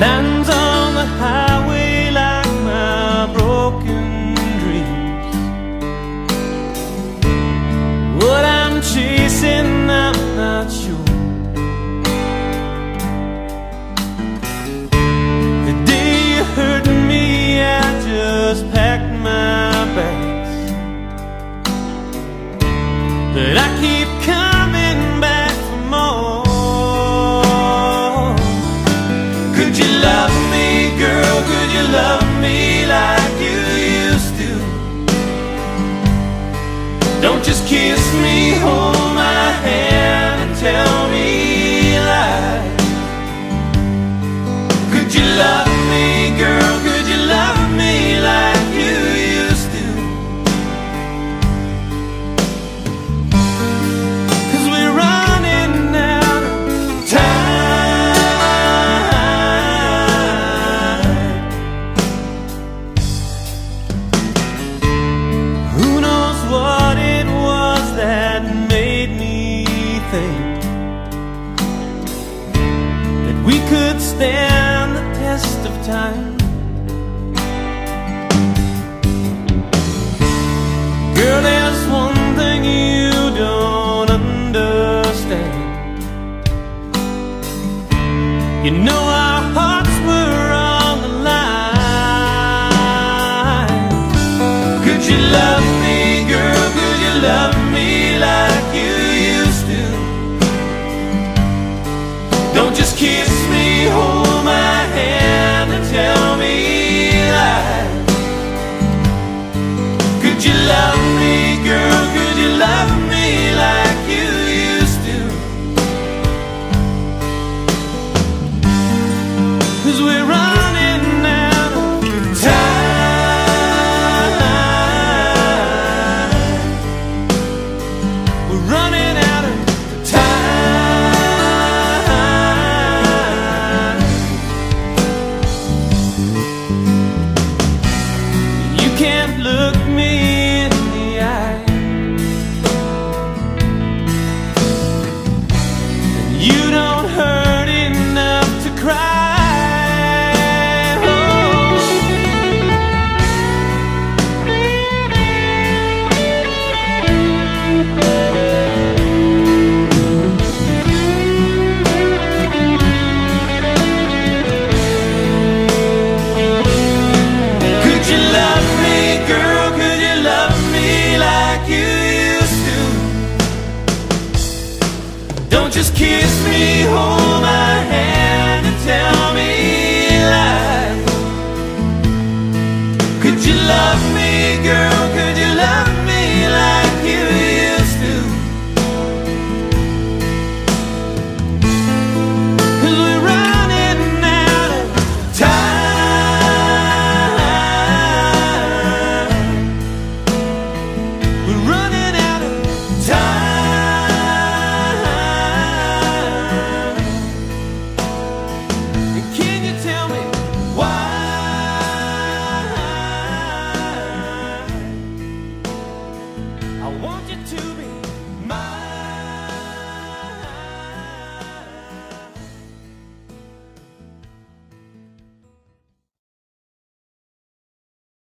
lands on the high. kiss me home. time. Girl, there's one thing you don't understand. You know our hearts were on the line. Could you love running just kiss me, hold my hand and tell me lies Could you love me, girl, could you love me?